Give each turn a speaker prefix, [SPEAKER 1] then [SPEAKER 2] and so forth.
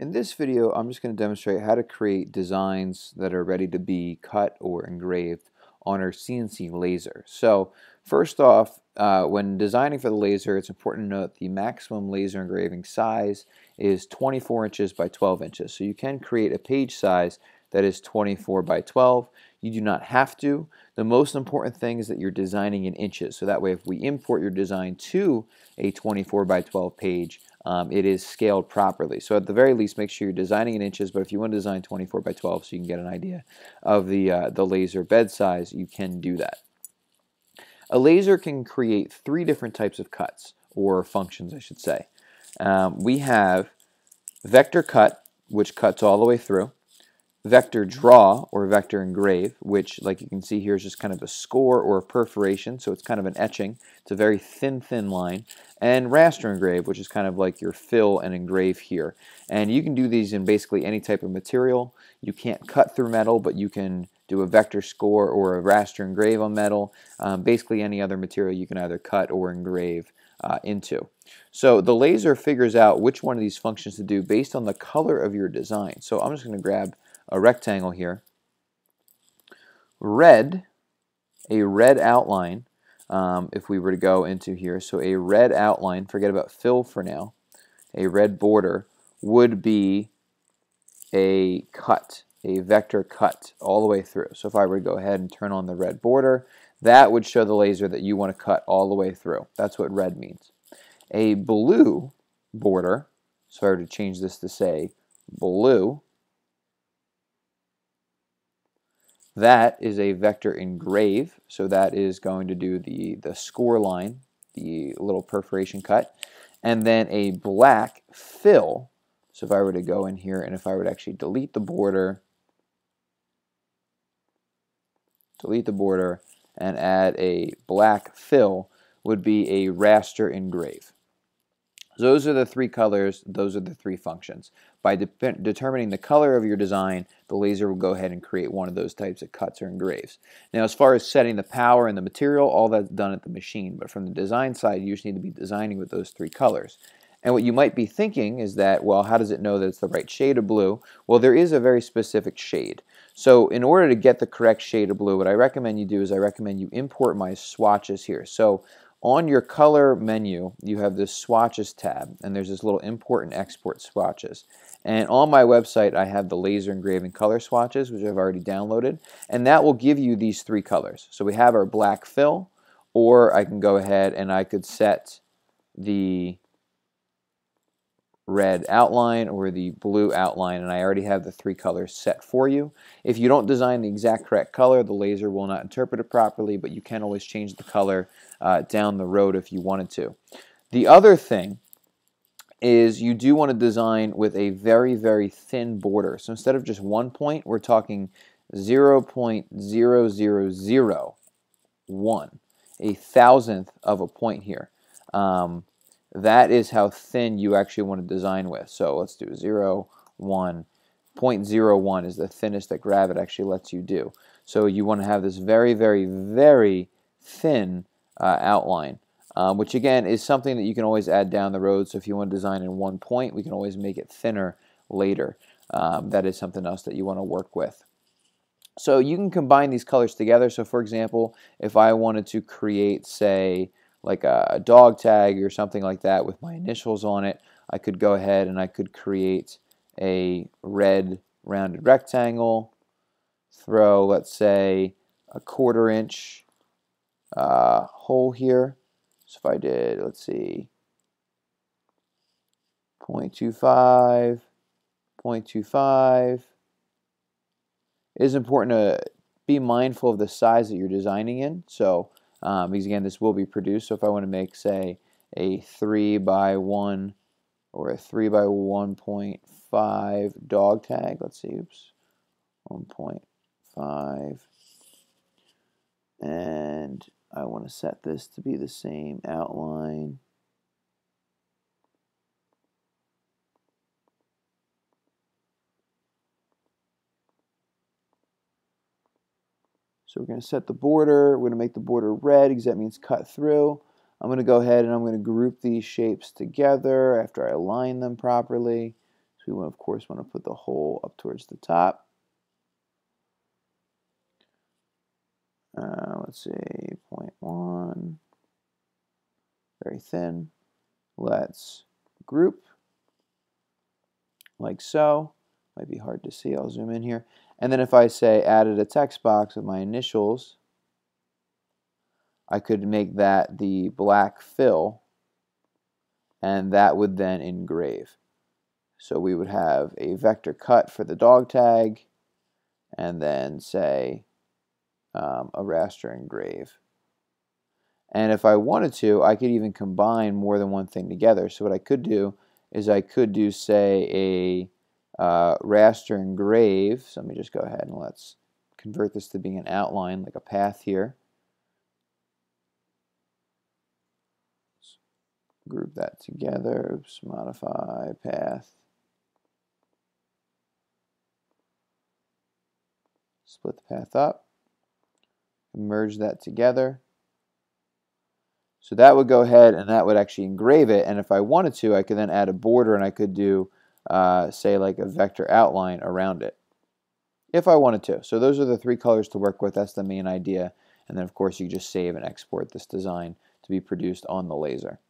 [SPEAKER 1] In this video, I'm just going to demonstrate how to create designs that are ready to be cut or engraved on our CNC laser. So first off, uh, when designing for the laser, it's important to note the maximum laser engraving size is 24 inches by 12 inches. So you can create a page size that is 24 by 12. You do not have to. The most important thing is that you're designing in inches. So that way if we import your design to a 24 by 12 page, um, it is scaled properly. So at the very least, make sure you're designing in inches, but if you want to design 24 by 12 so you can get an idea of the, uh, the laser bed size, you can do that. A laser can create three different types of cuts, or functions I should say. Um, we have vector cut, which cuts all the way through vector draw or vector engrave, which like you can see here is just kind of a score or a perforation, so it's kind of an etching. It's a very thin, thin line. And raster engrave, which is kind of like your fill and engrave here. And you can do these in basically any type of material. You can't cut through metal, but you can do a vector score or a raster engrave on metal. Um, basically any other material you can either cut or engrave uh, into. So the laser figures out which one of these functions to do based on the color of your design. So I'm just going to grab a rectangle here. Red, a red outline, um, if we were to go into here, so a red outline, forget about fill for now, a red border would be a cut, a vector cut all the way through. So if I were to go ahead and turn on the red border, that would show the laser that you want to cut all the way through. That's what red means. A blue border, so I were to change this to say blue, That is a vector engrave, so that is going to do the, the score line, the little perforation cut. And then a black fill, so if I were to go in here and if I would actually delete the border, delete the border, and add a black fill, would be a raster engrave. Those are the three colors, those are the three functions. By de determining the color of your design, the laser will go ahead and create one of those types of cuts or engraves. Now as far as setting the power and the material, all that's done at the machine, but from the design side, you just need to be designing with those three colors. And what you might be thinking is that, well, how does it know that it's the right shade of blue? Well, there is a very specific shade. So in order to get the correct shade of blue, what I recommend you do is I recommend you import my swatches here. So on your color menu, you have this swatches tab, and there's this little import and export swatches. And on my website, I have the laser engraving color swatches, which I've already downloaded, and that will give you these three colors. So we have our black fill, or I can go ahead and I could set the red outline or the blue outline and I already have the three colors set for you. If you don't design the exact correct color the laser will not interpret it properly but you can always change the color uh, down the road if you wanted to. The other thing is you do want to design with a very very thin border so instead of just one point we're talking 0.0001 a thousandth of a point here. Um, that is how thin you actually want to design with. So let's do 0, 1. 0.01 is the thinnest that Gravit actually lets you do. So you want to have this very, very, very thin uh, outline, um, which again is something that you can always add down the road. So if you want to design in one point, we can always make it thinner later. Um, that is something else that you want to work with. So you can combine these colors together. So for example, if I wanted to create, say, like a dog tag or something like that with my initials on it, I could go ahead and I could create a red rounded rectangle, throw, let's say, a quarter inch uh, hole here. So if I did, let's see, 0.25, 0.25. It is important to be mindful of the size that you're designing in. So um, because again this will be produced so if I want to make say a 3 by 1 or a 3 by 1.5 dog tag let's see oops 1.5 and I want to set this to be the same outline So we're going to set the border. We're going to make the border red because that means cut through. I'm going to go ahead and I'm going to group these shapes together after I align them properly. So we, of course, want to put the hole up towards the top. Uh, let's see, 0.1, very thin. Let's group like so. Might be hard to see, I'll zoom in here. And then if I say added a text box with my initials, I could make that the black fill, and that would then engrave. So we would have a vector cut for the dog tag, and then say um, a raster engrave. And if I wanted to, I could even combine more than one thing together. So what I could do is I could do, say, a uh, raster engrave. So let me just go ahead and let's convert this to being an outline, like a path here. Let's group that together. Oops, modify path. Split the path up merge that together. So that would go ahead and that would actually engrave it. And if I wanted to, I could then add a border and I could do, uh, say, like a vector outline around it. If I wanted to. So those are the three colors to work with. That's the main idea. And then, of course, you just save and export this design to be produced on the laser.